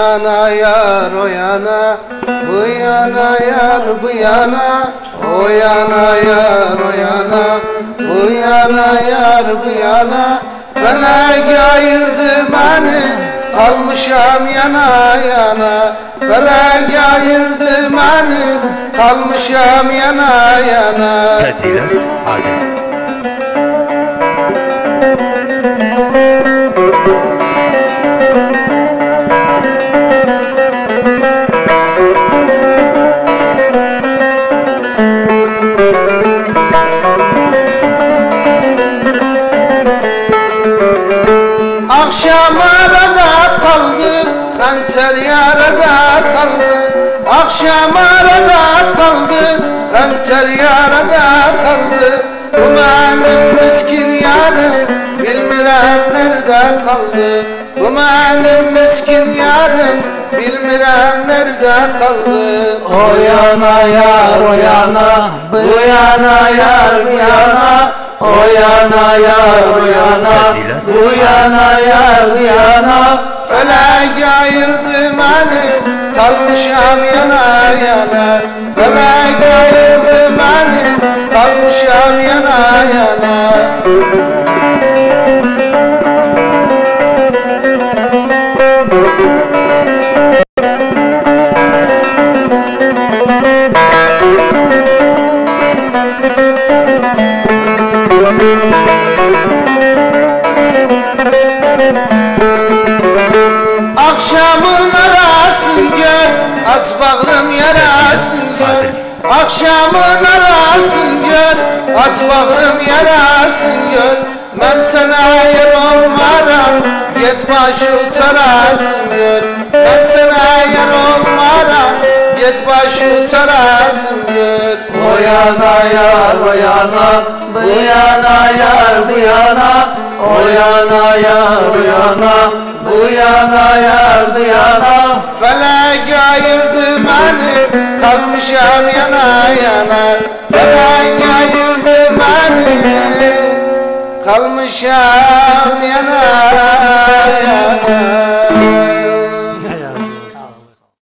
yana yar o yana Bu yana yar bu yana O yana yar o yana Bu yana yar bu yana. Felek ayırdı beni Kalmışam yana yana. Felek ayırdı beni Kalmışam yana yana. Tercihimiz acil. Arada kaldı Hançer yarada kaldı. Akşam arada kaldı Hançer yarada kaldı. Benim miskin yarım Bilmirem nerede kaldı. Benim miskin yarım Bilmirem nerede kaldı. O yana yar o yana Bu yana yar bu yana O yana yar o yana Bu yana yar bu yana Felek ayırdı beni. Kalmışam yana yana. Felek ayırdı Akşamın arasın gör Aç bağrım yarasın gör. Akşamın arasın gör Aç bağrım yarasın gör. Ben sana yer olmaram Git başı uçarasın gör. Ben sana yer olmaram Git başı uçarasın gör yar o yana Bu yana yar bu yana. O yana yar bu yana. Bu yana yar bu yana. Felek ayırdı beni Kalmışam yana yana. Felek ayırdı beni Kalmışam yana